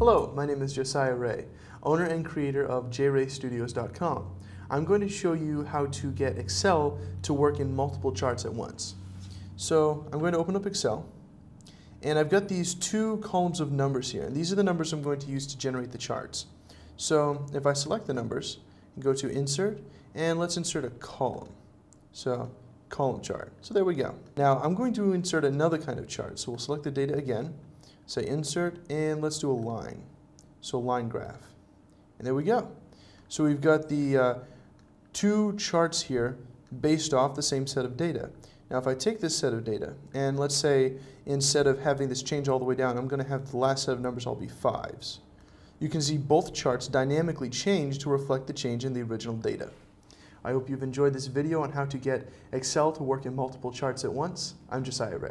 Hello, my name is Josiah Rea, owner and creator of jraystudios.com. I'm going to show you how to get Excel to work in multiple charts at once. So I'm going to open up Excel, and I've got these two columns of numbers here, and these are the numbers I'm going to use to generate the charts. So if I select the numbers, go to Insert, and let's insert a column. So column chart. So there we go. Now I'm going to insert another kind of chart. So we'll select the data again, say insert, and let's do a line. So line graph. And there we go. So we've got the uh, two charts here based off the same set of data. Now if I take this set of data, and let's say instead of having this change all the way down, I'm going to have the last set of numbers all be fives. You can see both charts dynamically change to reflect the change in the original data. I hope you've enjoyed this video on how to get Excel to work in multiple charts at once. I'm Josiah Rea.